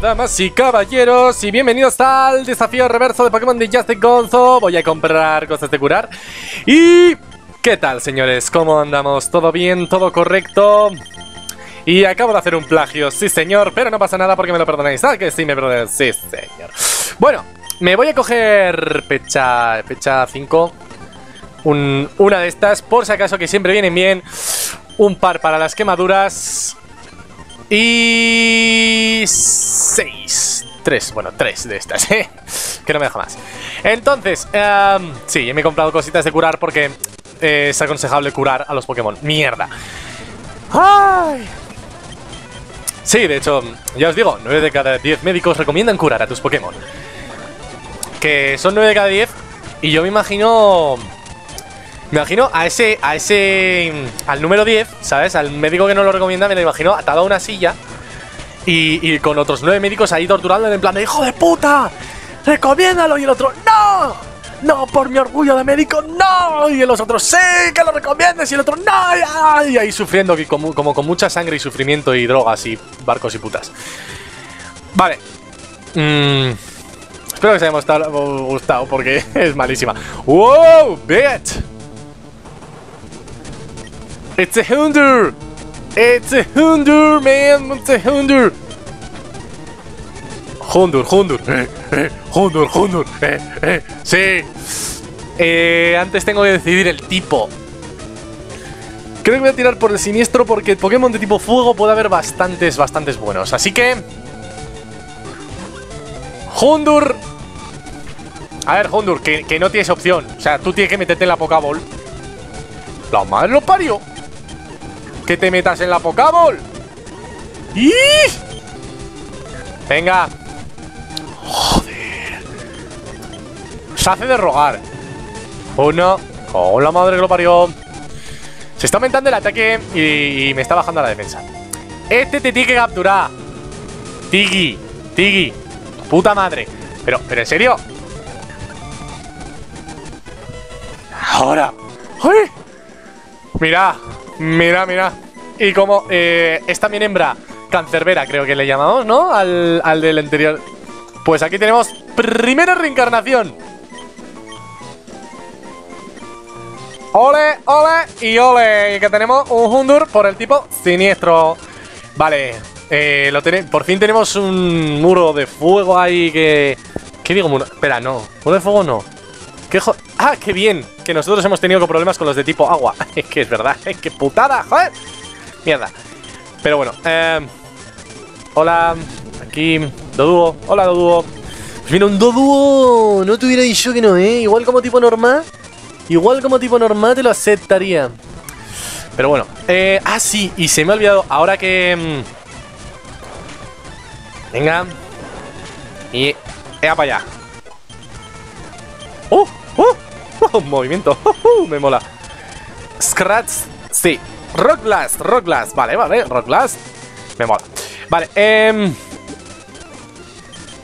Damas y caballeros, y bienvenidos al desafío reverso de Pokémon de Just Gonzo. Voy a comprar cosas de curar. Y... ¿Qué tal, señores? ¿Cómo andamos? ¿Todo bien? ¿Todo correcto? Y acabo de hacer un plagio, sí señor, pero no pasa nada porque me lo perdonáis. Ah, que sí me perdonáis, sí señor. Bueno, me voy a coger fecha, fecha 5. una de estas, por si acaso que siempre vienen bien. Un par para las quemaduras. Y... 6. 3, bueno, 3 de estas, ¿eh? Que no me deja más. Entonces, um, sí, me he comprado cositas de curar porque eh, es aconsejable curar a los Pokémon. ¡Mierda! ¡Ay! Sí, de hecho, ya os digo, 9 de cada 10 médicos recomiendan curar a tus Pokémon. Que son 9 de cada 10 y yo me imagino... Me imagino a ese, a ese, al número 10, ¿sabes? Al médico que no lo recomienda, me lo imagino atado a una silla y, con otros 9 médicos ahí torturando en plan de ¡Hijo de puta! ¡Recomiéndalo! Y el otro ¡No! ¡No! ¡Por mi orgullo de médico! ¡No! Y los otros ¡Sí! ¡Que lo recomiendes! Y el otro ¡No! Y ahí sufriendo como, como con mucha sangre y sufrimiento y drogas y barcos y putas. Vale. Mmm... Espero que os haya gustado porque es malísima. ¡Wow! ¡Bitch! It's a Hunter! It's a Hunter, man! It's a Hunter! Hunter, Hunter, eh, eh, Hunter, Hunter, eh, eh, sí. Eh, antes tengo que decidir el tipo. Creo que voy a tirar por el siniestro porque Pokémon de tipo fuego puede haber bastantes, bastantes buenos. Así que... Hundur. A ver, Hundur, que, que, no tienes opción. O sea, tú tienes que meterte en la Pokéball. La madre lo parió que te metas en la Pokéball. ¡Y! Venga. Joder. Se hace de rogar. Uno. Con la madre que lo parió. Se está aumentando el ataque y, me está bajando la defensa. Este te tiene que capturar. Tigi. Tigi. Puta madre. Pero, pero en serio. Ahora. ¡Ay! Mira, Mira, mira. Y como eh, es también hembra cancerbera, creo que le llamamos, ¿no? Al, al del anterior. Pues aquí tenemos primera reencarnación. Ole, ole y ole. Y que tenemos un Hundur por el tipo siniestro. Vale, eh, lo por fin tenemos un muro de fuego ahí que... ¿Qué digo? Muro? Espera, no. Muro de fuego no. ¿Qué ¡Ah, qué bien! Que nosotros hemos tenido problemas con los de tipo agua. Es que es verdad, es que putada, joder. Mierda. Pero bueno, eh, Hola, aquí, Doduo. Hola, Doduo. Pues mira, un Doduo. No te hubiera dicho que no, ¿eh? Igual como tipo normal. Igual como tipo normal te lo aceptaría. Pero bueno. Eh, ah, sí, y se me ha olvidado. Ahora que... Mm, venga. Y... Ea para allá. ¡Oh! ¡Oh! ¡Oh! movimiento. ¡Oh! Me mola. Scratch. Sí. Rock Blast. Rock Blast. Vale, vale. Rock Blast. Me mola. Vale. Eh,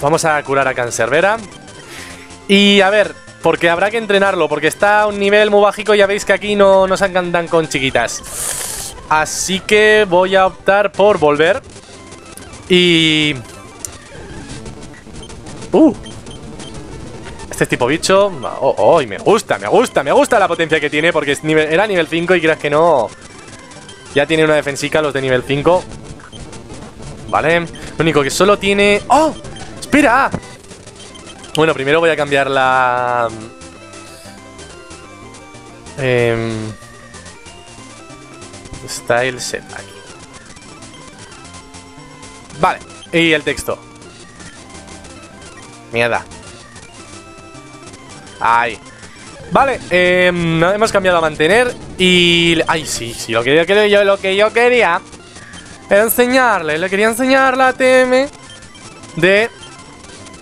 vamos a curar a Cancerbera. Y a ver, porque habrá que entrenarlo, porque está a un nivel muy bajico, ya veis que aquí no, no se encantan con chiquitas. Así que voy a optar por volver. Y... Uh, este tipo bicho. Oh, oh, y me gusta, me gusta, me gusta la potencia que tiene porque es nivel, era nivel 5 y creas que no. Ya tiene una defensica los de nivel 5. Vale. Lo único que solo tiene. ¡Oh! ¡Espera! Bueno, primero voy a cambiar la. Eh... Style set aquí. Vale. Y el texto. Mierda. Ahí. Vale, eh, hemos cambiado a mantener y... Ay, sí, sí, lo que yo, lo que yo quería enseñarle, le quería enseñar la TM de...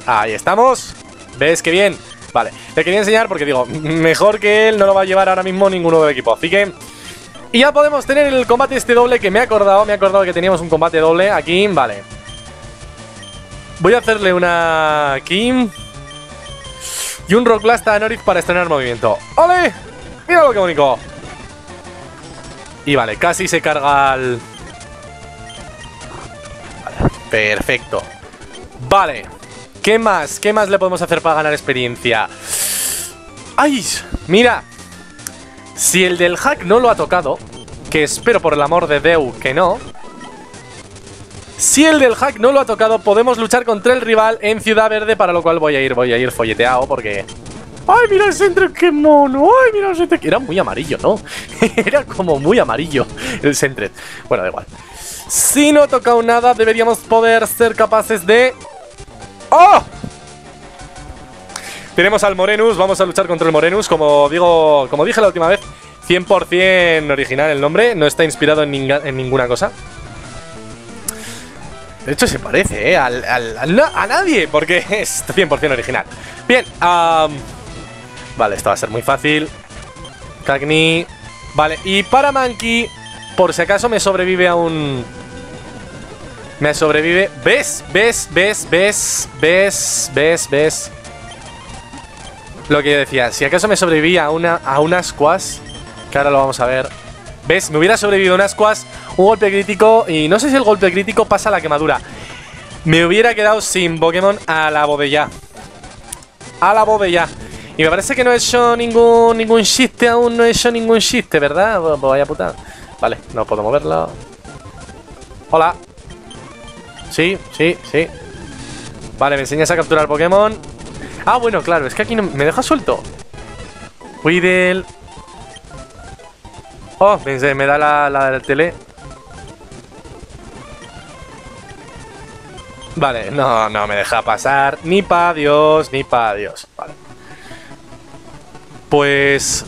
Ahí estamos. ¿Ves qué bien? Vale, le quería enseñar porque digo, mejor que él no lo va a llevar ahora mismo ninguno del equipo. Así que... Y ya podemos tener el combate este doble que me he acordado, me he acordado que teníamos un combate doble aquí, vale. Voy a hacerle una Kim y un Rock Blast a para estrenar movimiento. ¡Ole! ¡Mira lo que bonito! Y vale, casi se carga. Vale, perfecto. Vale. ¿Qué más? ¿Qué más le podemos hacer para ganar experiencia? ¡Ay! Mira. Si el del hack no lo ha tocado, que espero por el amor de Deu que no. Si el del hack no lo ha tocado, podemos luchar contra el rival en Ciudad Verde, para lo cual voy a ir, voy a ir folleteado porque... ¡Ay, mira el centro, qué mono! ¡Ay, mira el centro! Era muy amarillo, ¿no? Era como muy amarillo el centro. Bueno, da igual. Si no ha tocado nada, deberíamos poder ser capaces de... ¡Oh! Tenemos al Morenus, vamos a luchar contra el Morenus, como digo, como dije la última vez, 100% original el nombre, no está inspirado en, ninguna cosa. De hecho se parece, ¿eh? Al, a nadie, porque es 100% original. Bien, vale, esto va a ser muy fácil. Cagni. Vale, y para Monkey, por si acaso me sobrevive a un... Me sobrevive... ¿Ves? ¿Ves? ¿Ves? ¿Ves? ¿Ves? ¿Ves? ¿Ves? Lo que yo decía, si acaso me sobrevivía a, una, a unas quas, que ahora lo vamos a ver. ¿Ves? Me hubiera sobrevivido unas quas, un golpe crítico, y no sé si el golpe crítico pasa a la quemadura. Me hubiera quedado sin Pokémon a la bodella. A la bodella. Y me parece que no he hecho ningún, ningún chiste aún, no he hecho ningún chiste, ¿verdad? Pues vaya puta. Vale, no puedo moverlo. Hola. Sí, sí, sí. Vale, me enseñas a capturar Pokémon. Ah, bueno, claro, es que aquí no, me deja suelto. Weedle. Oh, me, me da la, la tele. Vale, no, no me deja pasar. Ni pa' Dios, ni pa' Dios. Vale. Pues...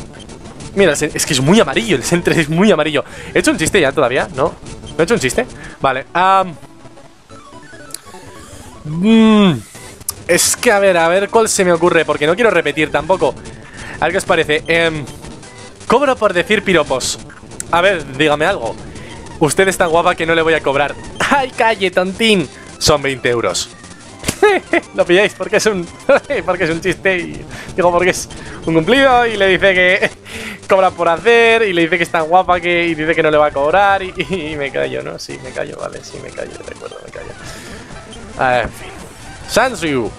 Mira, es que es muy amarillo, el centro es muy amarillo. ¿He hecho un chiste ya todavía? ¿No? ¿No he hecho un chiste? Vale. Um... Es que a ver, a ver cuál se me ocurre, porque no quiero repetir tampoco. A ver qué os parece. Eh, cobro por decir piropos. A ver, dígame algo. Usted es tan guapa que no le voy a cobrar. ¡Ay, calle, tontín! Son 20 euros. Lo pilláis porque es un porque es un chiste y digo porque es un cumplido y le dice que cobra por hacer y le dice que es tan guapa que y dice que no le va a cobrar y, y me callo, ¿no? Sí, me callo, vale, sí, me callo, de acuerdo, me callo. A ver, en fin. Sansryu.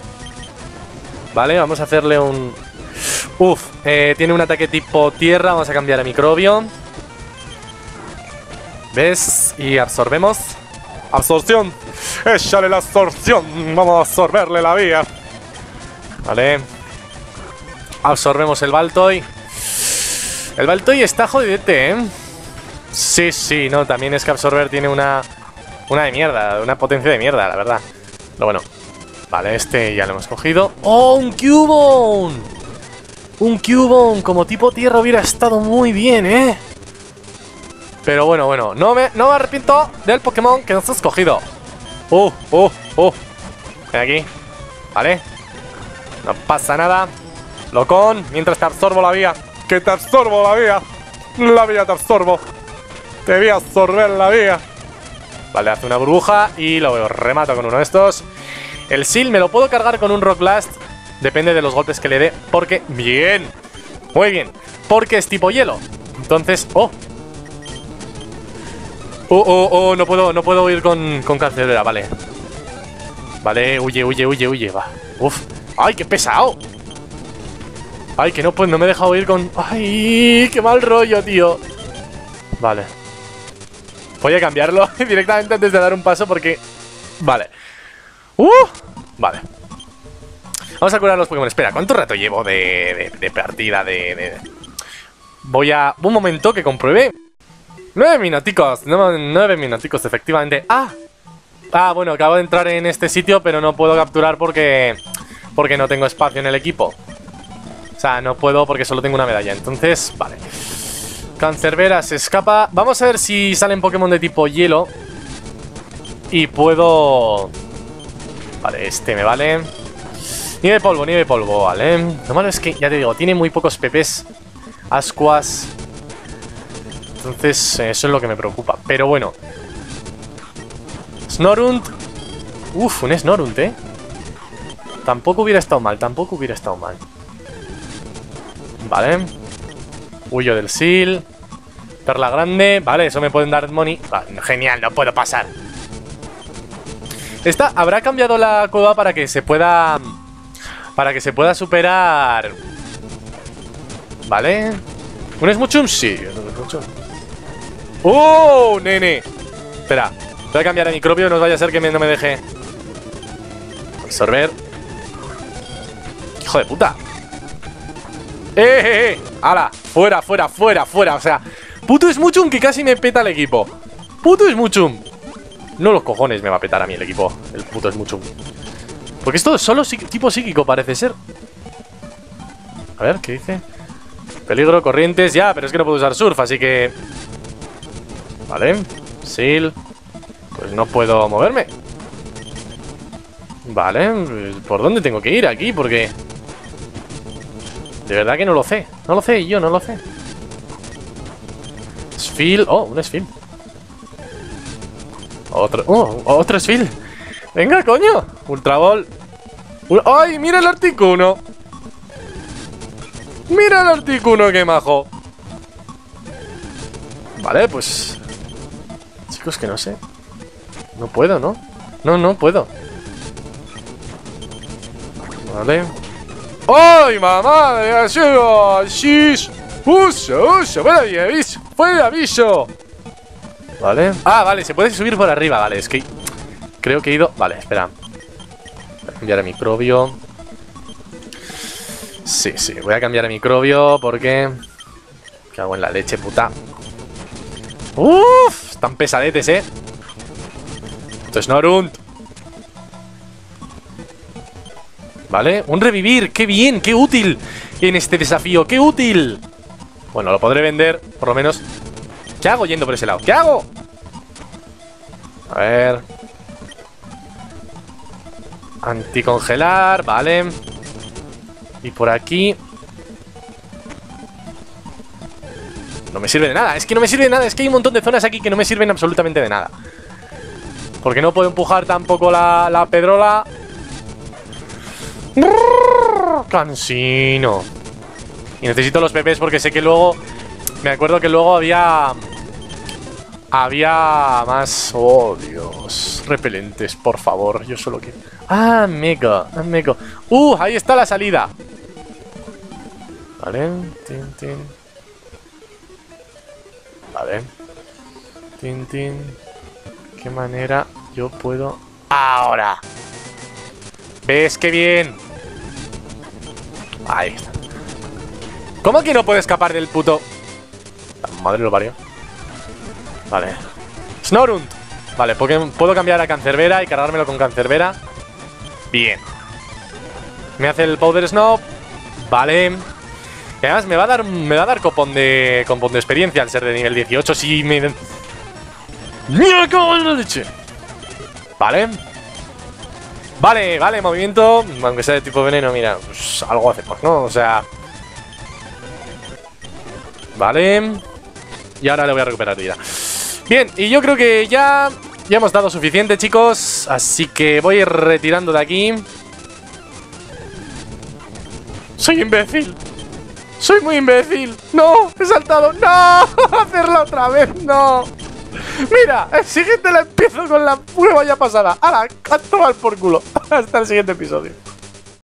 Vale, vamos a hacerle un... Uf, eh, tiene un ataque tipo tierra, vamos a cambiar a microbio. ¿Ves? Y absorbemos. Absorción. Échale la absorción. Vamos a absorberle la vía. Vale. Absorbemos el Baltoy. El Baltoy está jodidete, ¿eh? Sí, sí, no, también es que absorber tiene una... Una de mierda, una potencia de mierda, la verdad. Pero bueno, Vale, este ya lo hemos cogido. ¡Oh, un Cubone! Un Cubone como tipo tierra hubiera estado muy bien, ¿eh? Pero bueno, bueno, no me, no me arrepiento del Pokémon que nos has cogido. ¡Uh, uh, uh! Ven aquí. Vale. No pasa nada. Locón, mientras te absorbo la vía. ¡Que te absorbo la vía! La vía te absorbo. Te voy a absorber la vía. Vale, hace una burbuja y lo remato con uno de estos. El Seal me lo puedo cargar con un Rock Blast. Depende de los golpes que le dé. Porque... ¡Bien! Muy bien. Porque es tipo hielo. Entonces... ¡Oh! ¡Oh, oh, oh! No puedo, no puedo ir con, con cancelera. Vale. Vale, huye, huye, huye, huye. Va. Uf. ¡Ay, qué pesado! Ay, que no, pues no me he dejado ir con... ¡Ay! ¡Qué mal rollo, tío! Vale. Voy a cambiarlo directamente antes de dar un paso porque... Vale. ¡Uh! Vale. Vamos a curar los Pokémon. Espera, ¿cuánto rato llevo de, de, partida? De, Voy a... Un momento que compruebe. Nueve minuticos. Nueve minuticos, efectivamente. ¡Ah! Ah, bueno, acabo de entrar en este sitio, pero no puedo capturar porque... Porque no tengo espacio en el equipo. O sea, no puedo porque solo tengo una medalla. Entonces, vale. Cancerbera se escapa. Vamos a ver si salen Pokémon de tipo hielo. Y puedo... Vale, este me vale. Nieve polvo, nieve polvo, vale. Lo malo es que, ya te digo, tiene muy pocos PPs. Ascuas. Entonces, eso es lo que me preocupa. Pero bueno. Snorunt. Uf, un Snorunt, ¿eh? Tampoco hubiera estado mal, tampoco hubiera estado mal. Vale. Huyo del Seal. Perla grande. Vale, eso me pueden dar money. genial, no puedo pasar. Esta habrá cambiado la cueva para que se pueda... Para que se pueda superar... ¿Vale? ¿Un Smuchum? Sí. ¡Oh, nene! Espera, voy a cambiar a microbio, no vaya a ser que no me deje... Absorber. ¡Hijo de puta! ¡Eh, eh, eh! ¡Hala! Fuera, fuera, fuera, fuera. O sea, puto Smuchum que casi me peta el equipo. Puto Smuchum. No los cojones me va a petar a mí el equipo. El puto Smuchum. Porque esto es solo tipo psíquico, parece ser. A ver, ¿qué dice? Peligro, corrientes, ya, pero es que no puedo usar surf, así que... Vale, seal Pues no puedo moverme. Vale, ¿por dónde tengo que ir? Aquí, porque... De verdad que no lo sé. No lo sé, yo no lo sé. Sfil, oh, un Sfil Otro, oh, otro Sfil Venga, coño. Ultra Ball. ¡Ay, mira el Articuno! ¡Mira el Articuno, qué majo! Vale, pues... Chicos, que no sé. No puedo, ¿no? No, no puedo. Vale. ¡Ay, mamá! ¡Shish! ¡Uso, uso! ¡Fuera de aviso! ¡Fuera de aviso! Vale. Ah, vale, se puede subir por arriba. Vale, es que... Creo que he ido... Vale, espera. Voy a cambiar a microbio. Sí, sí, voy a cambiar a microbio porque... ¿Qué hago en la leche, puta? ¡Uf! Están pesadetes, ¿eh? Esto es Norunt. Vale, un revivir. ¡Qué bien! ¡Qué útil! En este desafío, ¡qué útil! Bueno, lo podré vender, por lo menos. ¿Qué hago yendo por ese lado? ¿Qué hago? A ver. Anticongelar, vale. Y por aquí No me sirve de nada, es que no me sirve de nada Es que hay un montón de zonas aquí que no me sirven absolutamente de nada. Porque no puedo empujar tampoco la, la pedrola. Cansino. Y necesito los bebés porque sé que luego Me acuerdo que luego había Había más Oh Dios Repelentes, por favor, yo solo quiero. Ah, amigo, amigo. Uh, ahí está la salida. Vale, tin, tin. Vale. Tin, tin. ¿Qué manera yo puedo...? ¡Ahora! ¿Ves qué bien? Ahí está. ¿Cómo que no puedo escapar del puto...? madre lo parió. Vale. Snorunt. Vale, puedo cambiar a Cancerbera y cargármelo con Cancerbera. Bien. Me hace el Powder Snob. Vale. Además me va a dar, me va a dar copón de, copón de experiencia al ser de nivel 18 si me... ¡Mira la leche! Vale. Vale, vale, movimiento. Aunque sea de tipo veneno, mira, pues algo hacemos, ¿no? O sea... Vale. Y ahora le voy a recuperar vida. Bien, y yo creo que ya... Ya hemos dado suficiente, chicos. Así que voy a ir retirando de aquí. Soy imbécil. ¡Soy muy imbécil! ¡No! ¡He saltado! ¡No! ¡Hacerla otra vez! ¡No! Mira, el siguiente la empiezo con la prueba ya pasada. ¡Hala! ¡A tomar por culo! Hasta el siguiente episodio.